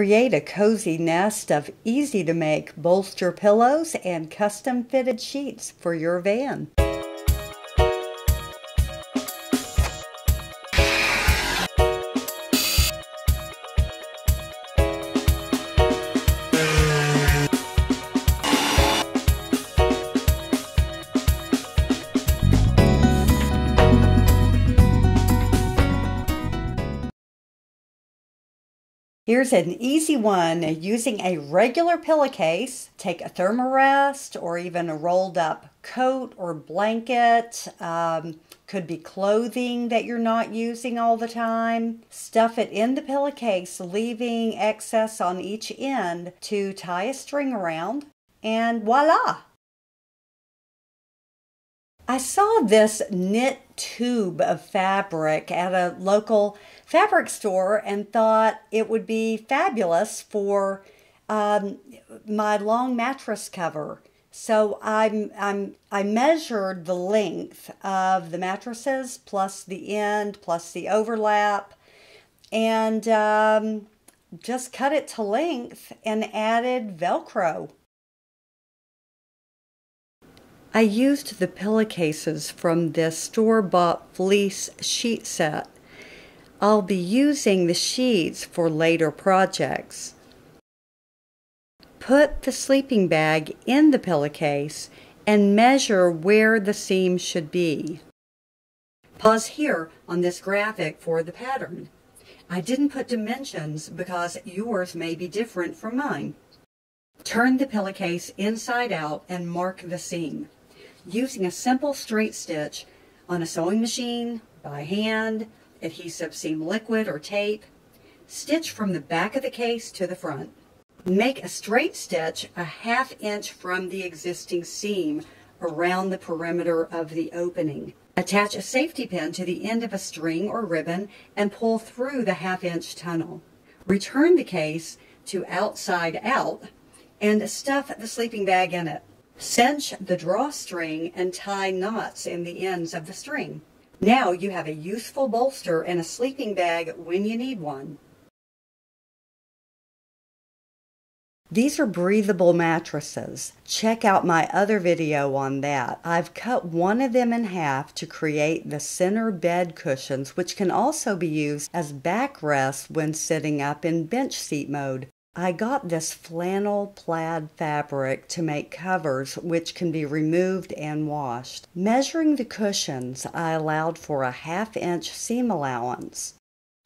Create a cozy nest of easy to make bolster pillows and custom fitted sheets for your van. Here's an easy one using a regular pillowcase. Take a thermarest or even a rolled up coat or blanket. Um, could be clothing that you're not using all the time. Stuff it in the pillowcase, leaving excess on each end to tie a string around, and voila! I saw this knit tube of fabric at a local fabric store and thought it would be fabulous for um, my long mattress cover. So I'm, I'm, I measured the length of the mattresses plus the end plus the overlap and um, just cut it to length and added Velcro. I used the pillowcases from this store-bought fleece sheet set I'll be using the sheets for later projects. Put the sleeping bag in the pillowcase and measure where the seam should be. Pause here on this graphic for the pattern. I didn't put dimensions because yours may be different from mine. Turn the pillowcase inside out and mark the seam. Using a simple straight stitch on a sewing machine, by hand, adhesive seam liquid or tape. Stitch from the back of the case to the front. Make a straight stitch a half inch from the existing seam around the perimeter of the opening. Attach a safety pin to the end of a string or ribbon and pull through the half inch tunnel. Return the case to outside out and stuff the sleeping bag in it. Cinch the drawstring and tie knots in the ends of the string. Now you have a useful bolster and a sleeping bag when you need one. These are breathable mattresses. Check out my other video on that. I've cut one of them in half to create the center bed cushions, which can also be used as backrests when sitting up in bench seat mode. I got this flannel plaid fabric to make covers which can be removed and washed. Measuring the cushions, I allowed for a half inch seam allowance.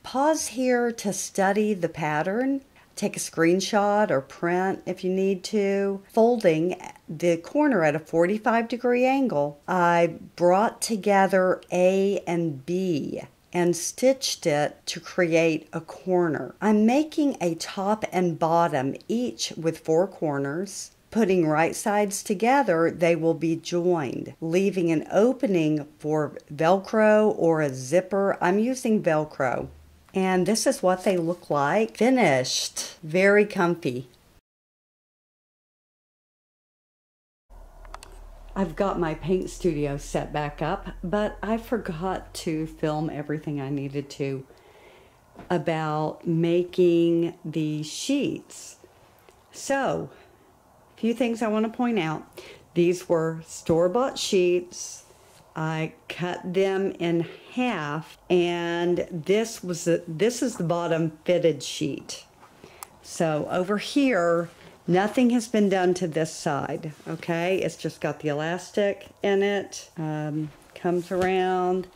Pause here to study the pattern. Take a screenshot or print if you need to. Folding the corner at a 45 degree angle, I brought together A and B and stitched it to create a corner. I'm making a top and bottom each with four corners. Putting right sides together, they will be joined, leaving an opening for Velcro or a zipper. I'm using Velcro. And this is what they look like. Finished. Very comfy. I've got my paint studio set back up, but I forgot to film everything I needed to about making the sheets. So, a few things I want to point out. These were store-bought sheets. I cut them in half and this was the, this is the bottom fitted sheet. So over here Nothing has been done to this side, okay? It's just got the elastic in it, um, comes around.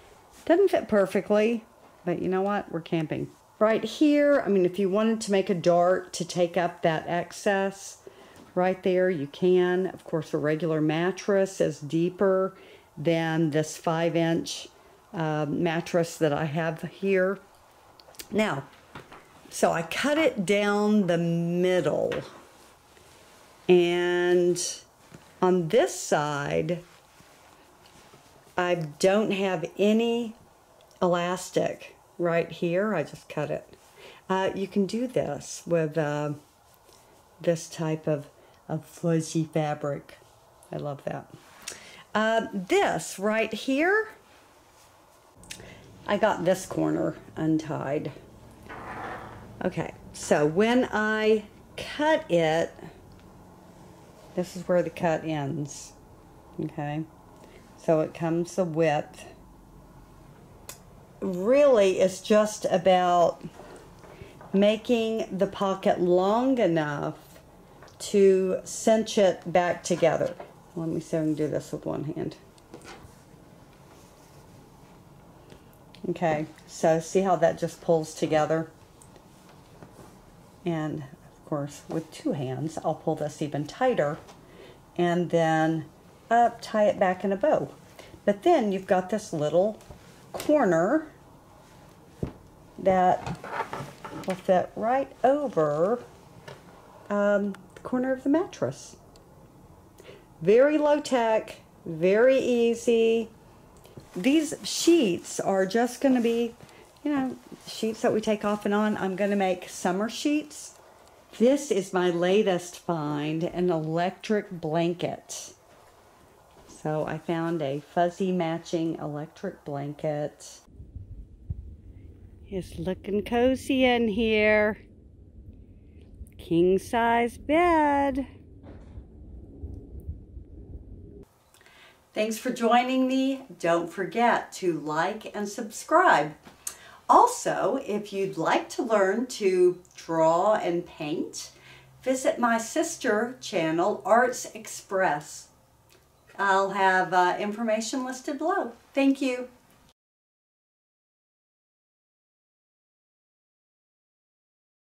Doesn't fit perfectly, but you know what? We're camping. Right here, I mean, if you wanted to make a dart to take up that excess right there, you can. Of course, a regular mattress is deeper than this five inch uh, mattress that I have here. Now, so I cut it down the middle, and on this side, I don't have any elastic right here. I just cut it. Uh, you can do this with uh, this type of, of fuzzy fabric. I love that. Uh, this right here, I got this corner untied. Okay, so when I cut it, this is where the cut ends. Okay, so it comes the width. Really, it's just about making the pocket long enough to cinch it back together. Let me see if I can do this with one hand. Okay, so see how that just pulls together? And course, with two hands, I'll pull this even tighter and then up, tie it back in a bow. But then you've got this little corner that will fit right over um, the corner of the mattress. Very low tech, very easy. These sheets are just going to be, you know, sheets that we take off and on. I'm going to make summer sheets. This is my latest find, an electric blanket. So I found a fuzzy matching electric blanket. It's looking cozy in here. King size bed. Thanks for joining me. Don't forget to like and subscribe. Also, if you'd like to learn to draw and paint, visit my sister channel, artzXpress. I'll have uh, information listed below. Thank you.